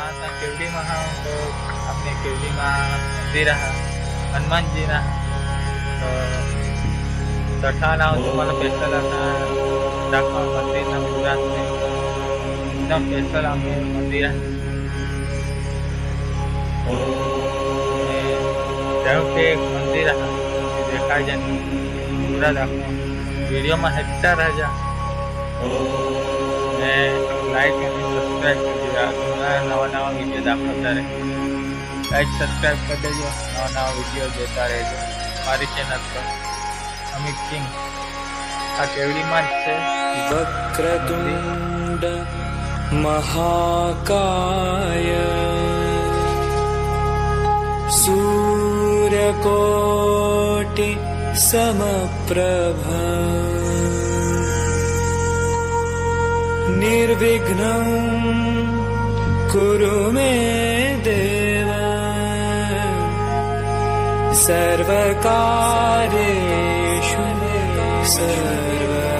यहाँ था केवड़ी में तो अपने केवड़ी में मंदिर रहा हनुमान जी रहा तो तठा ना तो मतलब स्पेशल रखा मंदिर ना गुजरात एकदम स्पेशल हमें मंदिर है। ज़रूर के मंदिर रहा देखा जाए पूरा रखो वीडियो में हेक्टर रह जा। लाइक सब्सक्राइब कर दीजिएगा नवा नवा वीडियो दाखता रहे लाइक सब्सक्राइब कर दीजिए नवा नवा वीडियो देता रहे हमारे चैनल पर। अमित सिंह एवरी महाकाय। सूर्य कोटि सम निर्विघ्नं कुरु मे देव। सर्वकार्येषु सर्व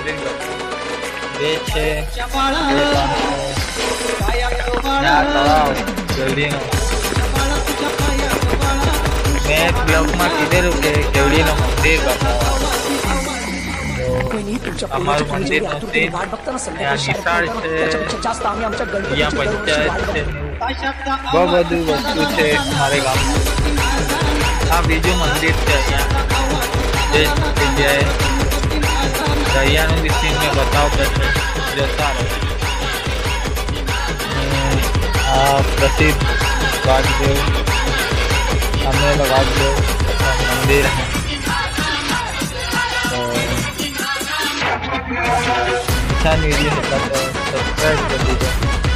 બીજું મંદિર બતાવું. બે છે બે ત્રણ છે ને આ તળાવ કેવડીનો મેં એક બ્લોગમાં કીધેલું કે કેવડીનો મંદિર બતાવવા वहिनी तुमच्या અમારું पोरीची મંદિર थोडी जोरी નથી आहे. तुम्ही वाट बघताना આ संध्याकाळी शाळेत નિશાળ येताना છે त्याच्यापेक्षा जास्त आम्ही आमच्या गणपतीची અહીંયા दरवर्षी પંચાયત वाट છે बघतो. બહુ બધું વસ્તુ છે અમારે ગામમાં આ બીજું મંદિર છે અહીંયા એ જગ્યાએ दयानंद सिंह में बताओ जैसा आप प्रसिद्ध वासुदेव हमें वासुदेव मंदिर है अच्छा न्यूज़ है सब्सक्राइब कर दीजिए